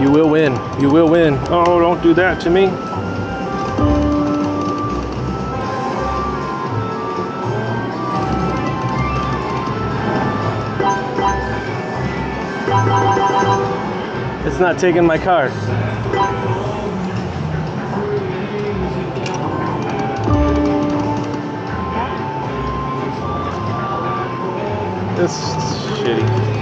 You will win. You will win. Oh, don't do that to me. It's not taking my card. This is shitty.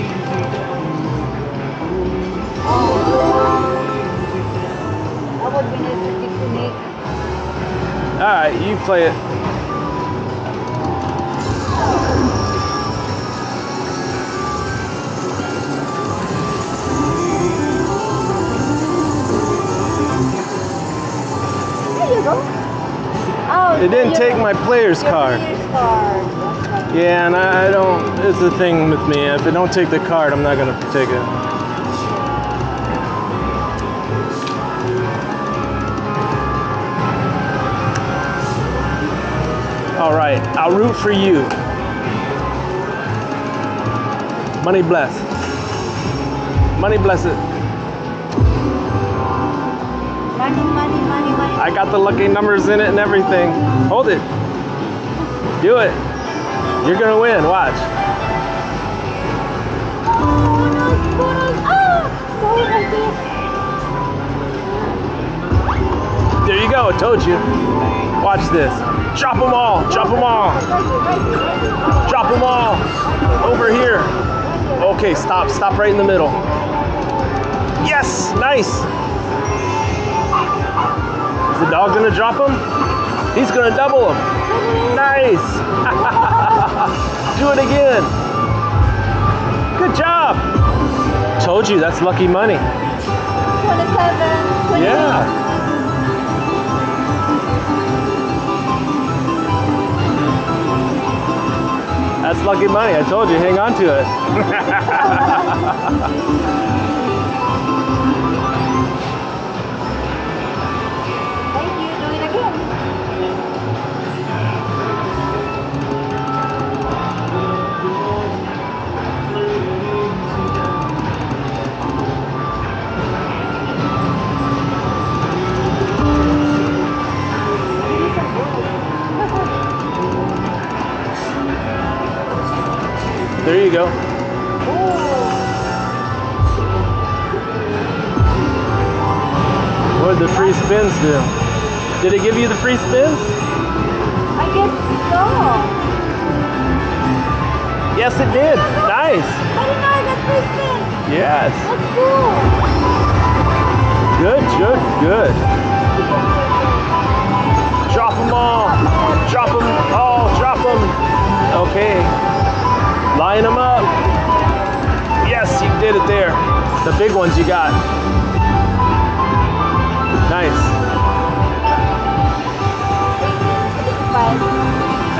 Alright, you play it. There you go. Oh, It didn't take my player's card. player's card. That's right. Yeah, and I I don't. It's the thing with me. If they don't take the card, I'm not gonna take it. I'll root for you. Money bless. Money bless it. Money, money, money, money. I got the lucky numbers in it and everything. Hold it. Do it. You're gonna win. Watch. There you go. I told you. Watch this. Chop them all. Chop them all. here, right here, right here. Drop them all over here. Okay, stop. Stop right in the middle. Yes, nice. Is the dog gonna drop them? He's gonna double them. Nice. Do it again. Good job. Told you that's lucky money. 27, 28. Yeah. Lucky money. I told you, hang on to it. There you go. What did the free spins do? Did it give you the free spins? I guess so. Yes, it did. Nice. I didn't know I got free spin. Yes. That's cool. Good, good, good. The big ones you got. Nice.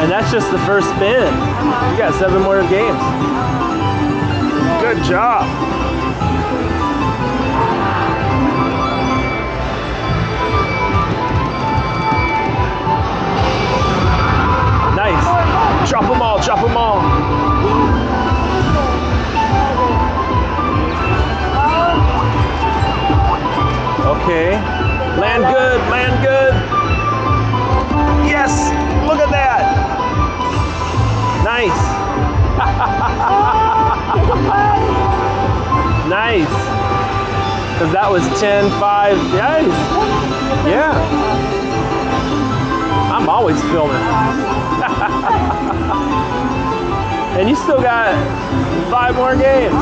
And that's just the first spin. You got seven more games. Uh-huh. Good job. Good, land good. Yes, look at that. Nice. Nice. Because that was 10, 5. Nice. Yeah. I'm always filming. and you still got five more games.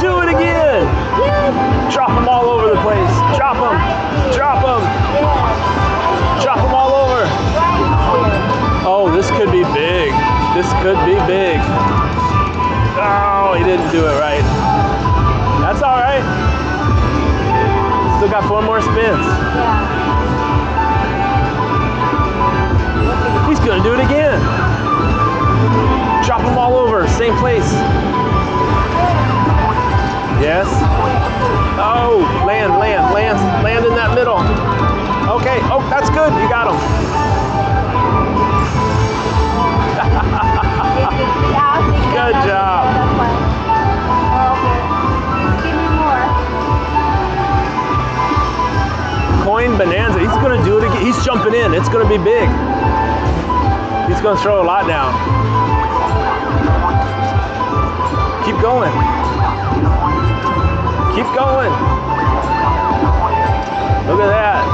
Do it again. Drop them all over the place. Drop them. Drop them. Drop them all over. Oh, this could be big. This could be big. Oh, he didn't do it right. That's all right. Still got four more spins. He's gonna do it again. Drop them all over, same place. Yes. Oh, land, land, land, land in that middle. Okay. Oh, that's good. You got him. good job. Coin bonanza. He's gonna do it again. He's jumping in. It's gonna be big. He's gonna throw a lot down. Keep going. Keep going. Look at that.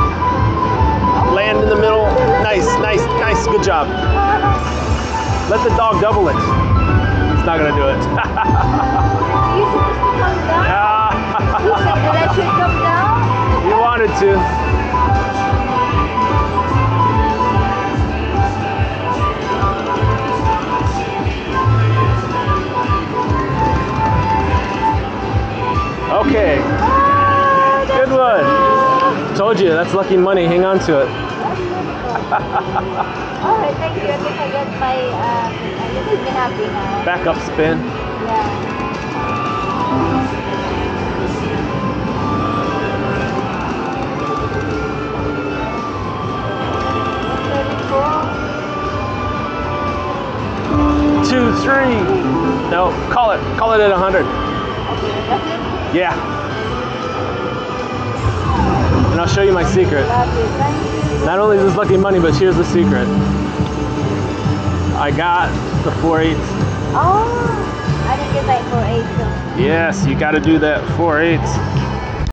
Land in the middle. Nice, nice, nice. Good job. Let the dog double it. He's not gonna do it. You Told you, that's lucky money. Hang on to it. Alright, thank you. I think I got my, um, uh, me happy now. Back up spin. Yeah. Two, three. No, call it. Call it at 100. Okay, that's it. Yeah. Show you my secret. Love you. Thank you. Not only is this lucky money, but here's the secret. I got the 4 8 Oh, I didn't get that for eight. Yes, you got to do that 4 8